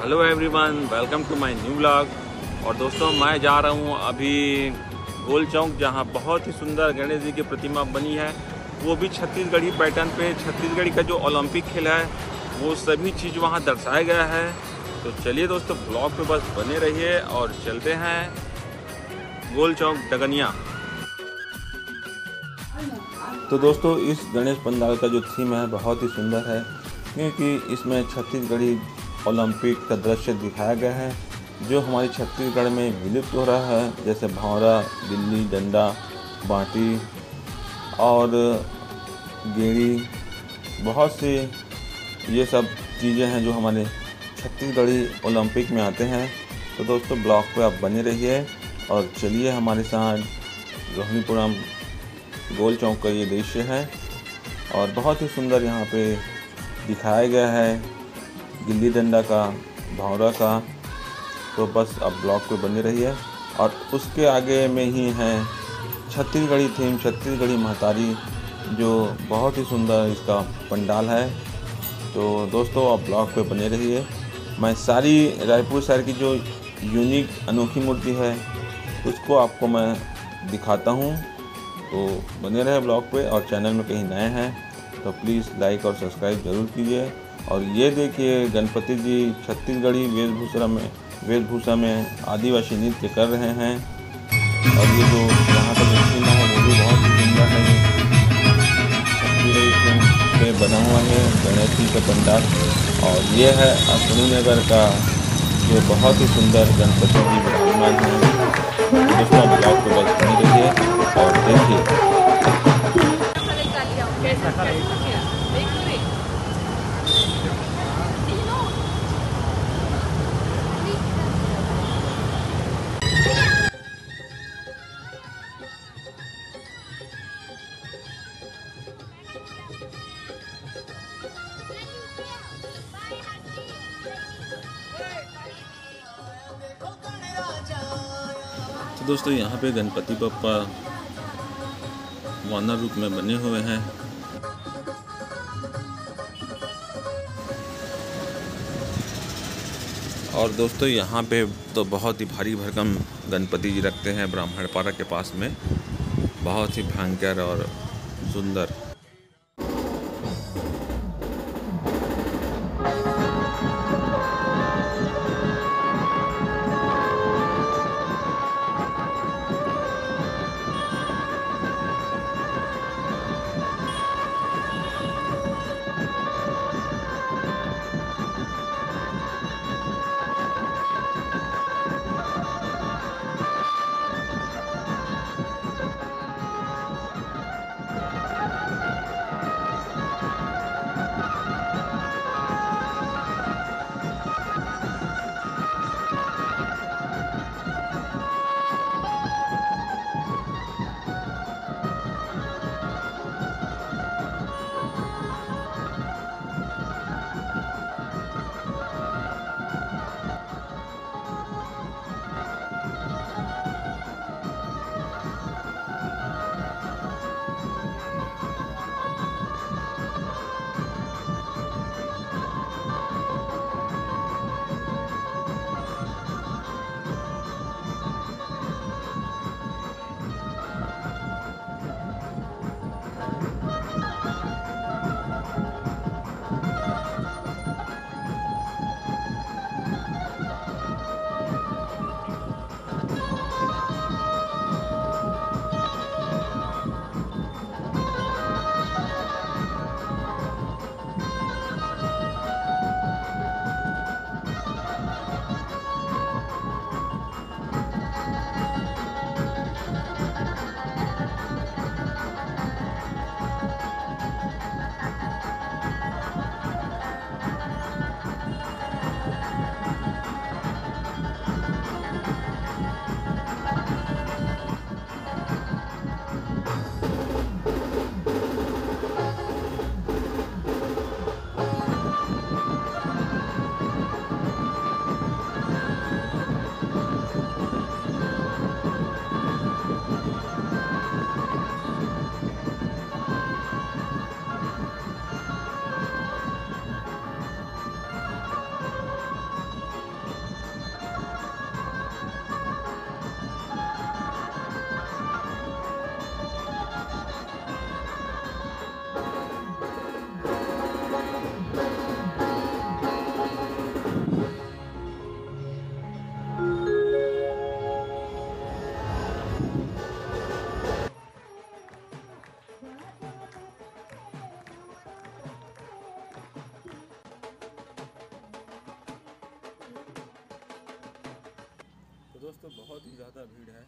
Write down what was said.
Hello everyone welcome to my new blog और दोस्तों, मैं जा रहा हूँ अभी गोल चौक, जहाँ बहुत ही सुंदर गणेश जी की प्रतिमा बनी है। वो भी छत्तीसगढ़ी पैटर्न पे, छत्तीसगढ़ी का जो ओलंपिक खेल है, वो सभी चीज़ वहाँ दर्शाया गया है। तो चलिए दोस्तों ब्लॉग पे बस बने रहिए और चलते हैं गोल चौक, डगनिया। तो दोस्तों, इस गणेश पंडाल का जो थीम है, बहुत ही सुंदर है, क्योंकि इसमें छत्तीसगढ़ी ओलंपिक का दृश्य दिखाया गया है, जो हमारे छत्तीसगढ़ में विलुप्त हो रहा है, जैसे भौरा दिल्ली, डंडा, बाटी और गेड़ी, बहुत से ये सब चीज़ें हैं जो हमारे छत्तीसगढ़ी ओलंपिक में आते हैं। तो दोस्तों, ब्लॉग पे आप बने रहिए और चलिए हमारे साथ रोहिणीपुरम गोल चौक का ये दृश्य है और बहुत ही सुंदर यहाँ पे दिखाया गया है। गिल्ली डंडा का भौरा का तो बस अब ब्लॉग पे बने है। और उसके आगे में ही है छत्तीसगढ़ी थीम छत्तीसगढ़ी महतारी, जो बहुत ही सुंदर इसका पंडाल है। तो दोस्तों आप ब्लॉग पे बने रहिए मैं सारी रायपुर शहर की जो यूनिक अनोखी मूर्ति है, उसको आपको मैं दिखाता हूँ। तो बने रहे ब्लॉग पे और चैनल में कहीं नए हैं तो प्लीज़ लाइक और सब्सक्राइब ज़रूर कीजिए। और ये देखिए, गणपति जी छत्तीसगढ़ी वेशभूषा में वेशभूषा में आदिवासी नृत्य कर रहे हैं। और ये जो यहाँ का जो है, वो भी बहुत ही सुंदर है। पे बना हुआ है, गणेश जी का पंडाल और ये है अश्विनी नगर का जो बहुत ही सुंदर गणपति जी विराजमान है। दोस्तों, यहाँ पे गणपति पप्पा वानर रूप में बने हुए हैं। और दोस्तों, यहाँ पे तो बहुत ही भारी भरकम गणपति जी रखते हैं ब्राह्मण पारा के पास में। बहुत ही भयंकर और सुंदर दोस्तों बहुत ही ज़्यादा भीड़ है।